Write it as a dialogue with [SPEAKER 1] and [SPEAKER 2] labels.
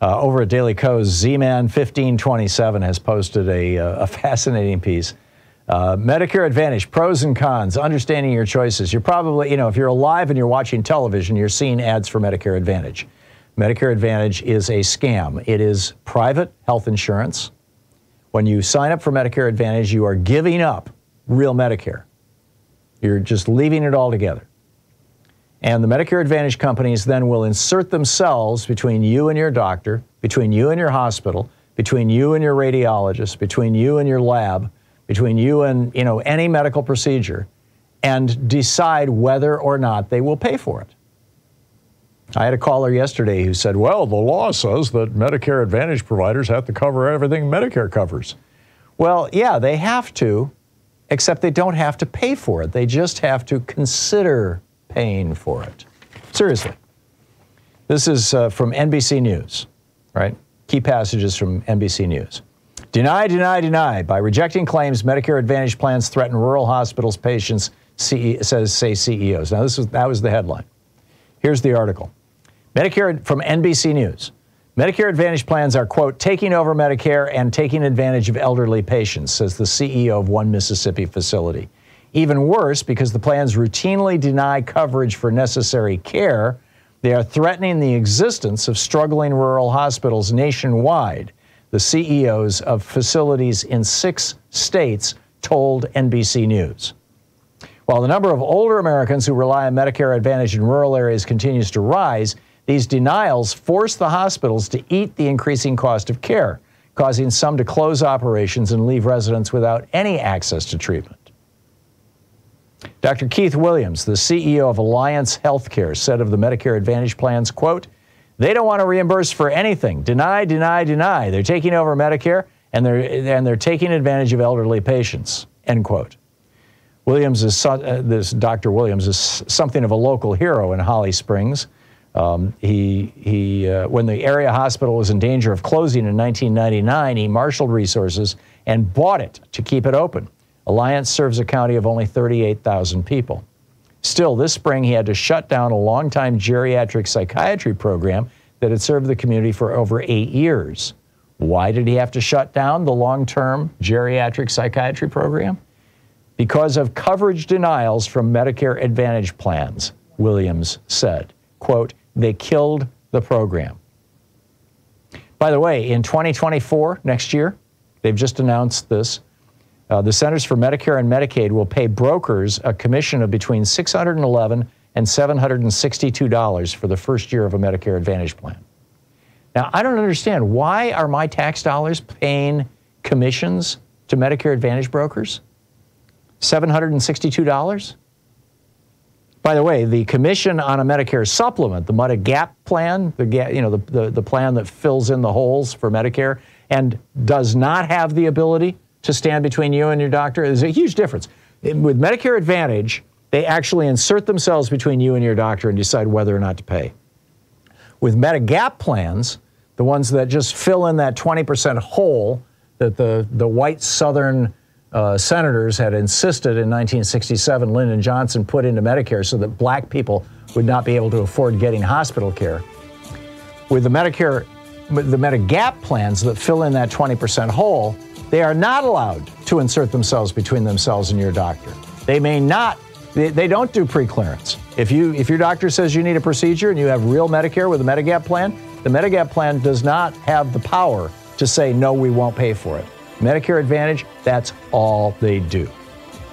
[SPEAKER 1] Uh, over at Daily Kos, Z-Man 1527 has posted a, uh, a fascinating piece. Uh, Medicare Advantage, pros and cons, understanding your choices. You're probably, you know, if you're alive and you're watching television, you're seeing ads for Medicare Advantage. Medicare Advantage is a scam. It is private health insurance. When you sign up for Medicare Advantage, you are giving up real Medicare. You're just leaving it all together. And the Medicare Advantage companies then will insert themselves between you and your doctor, between you and your hospital, between you and your radiologist, between you and your lab, between you and you know any medical procedure and decide whether or not they will pay for it. I had a caller yesterday who said, "Well, the law says that Medicare Advantage providers have to cover everything Medicare covers." Well, yeah, they have to, except they don't have to pay for it. They just have to consider paying for it. Seriously. This is uh, from NBC News, right? Key passages from NBC News. Deny, deny, deny. By rejecting claims, Medicare Advantage plans threaten rural hospitals' patients, CE, says say CEOs. Now, this was, that was the headline. Here's the article. Medicare from NBC News. Medicare Advantage plans are, quote, taking over Medicare and taking advantage of elderly patients, says the CEO of one Mississippi facility. Even worse, because the plans routinely deny coverage for necessary care, they are threatening the existence of struggling rural hospitals nationwide, the CEOs of facilities in six states told NBC News. While the number of older Americans who rely on Medicare Advantage in rural areas continues to rise, these denials force the hospitals to eat the increasing cost of care, causing some to close operations and leave residents without any access to treatment. Dr. Keith Williams, the CEO of Alliance Healthcare, said of the Medicare Advantage plans, quote, they don't want to reimburse for anything. Deny, deny, deny. They're taking over Medicare and they're, and they're taking advantage of elderly patients, end quote. Williams is, uh, this Dr. Williams is something of a local hero in Holly Springs. Um, he, he, uh, when the area hospital was in danger of closing in 1999, he marshaled resources and bought it to keep it open. Alliance serves a county of only 38,000 people. Still, this spring he had to shut down a longtime geriatric psychiatry program that had served the community for over eight years. Why did he have to shut down the long term geriatric psychiatry program? Because of coverage denials from Medicare Advantage plans, Williams said. Quote, they killed the program. By the way, in 2024, next year, they've just announced this, uh, the Centers for Medicare and Medicaid will pay brokers a commission of between 611 and $762 for the first year of a Medicare Advantage plan. Now, I don't understand why are my tax dollars paying commissions to Medicare Advantage brokers? $762? By the way, the commission on a Medicare supplement, the Medigap plan, the, you know, the, the, the plan that fills in the holes for Medicare and does not have the ability to stand between you and your doctor. There's a huge difference. With Medicare Advantage, they actually insert themselves between you and your doctor and decide whether or not to pay. With Medigap plans, the ones that just fill in that 20% hole that the, the white Southern uh, senators had insisted in 1967 Lyndon Johnson put into Medicare so that black people would not be able to afford getting hospital care. With the Medicare, the Medigap plans that fill in that 20% hole, they are not allowed to insert themselves between themselves and your doctor. They may not, they, don't do preclearance. If, you, if your doctor says you need a procedure and you have real Medicare with a Medigap plan, the Medigap plan does not have the power to say, no, we won't pay for it. Medicare Advantage, that's all they do.